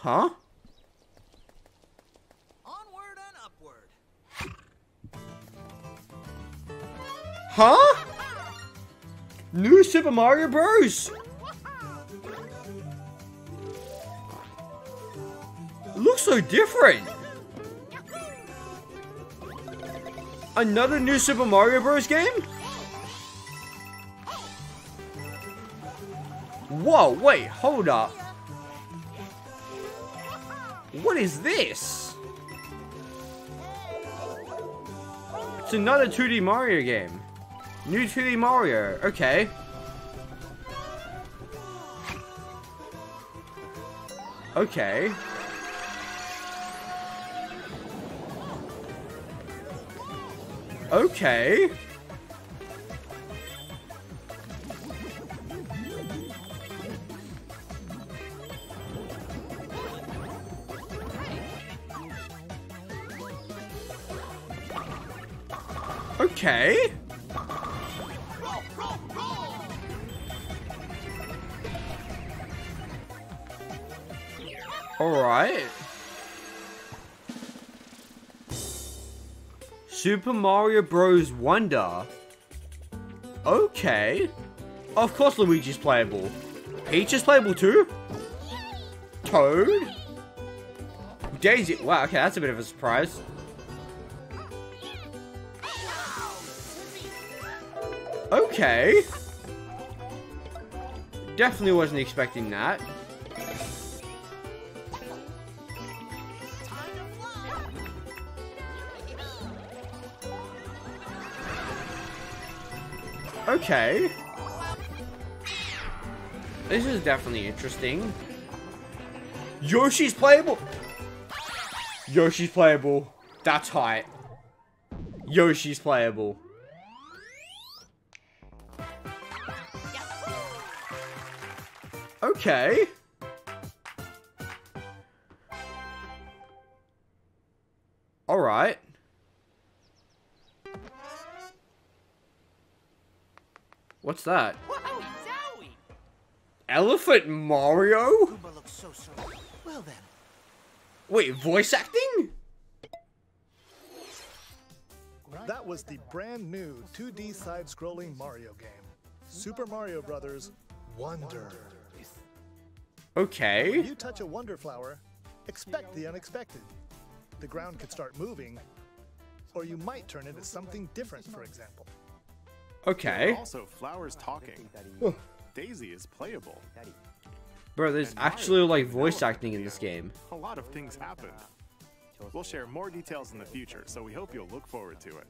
Huh? Onward and upward. Huh? New Super Mario Bros. looks so different. Another new Super Mario Bros. game? Whoa, wait, hold up. What is this? It's another 2D Mario game. New 2D Mario, okay. Okay. Okay. Okay. Alright. Super Mario Bros. Wonder. Okay. Of course Luigi's playable. Peach is playable too? Toad? Daisy. Wow, okay, that's a bit of a surprise. Okay. Definitely wasn't expecting that. Okay. This is definitely interesting. Yoshi's playable! Yoshi's playable. That's height. Yoshi's playable. Okay. Alright. What's that? Wowie! Oh, Elephant Mario? So so. Well then. Wait, voice acting? That was the brand new 2D side-scrolling Mario game, Super Mario Bros. Wonder. When Okay. you touch a Wonder Flower, expect the unexpected. The ground could start moving, or you might turn into something different, for example. Okay. Also, Flowers talking. Daisy is playable. Bro, there's And actually like voice acting in this game. A lot of things happened. We'll share more details in the future, so we hope you'll look forward to it.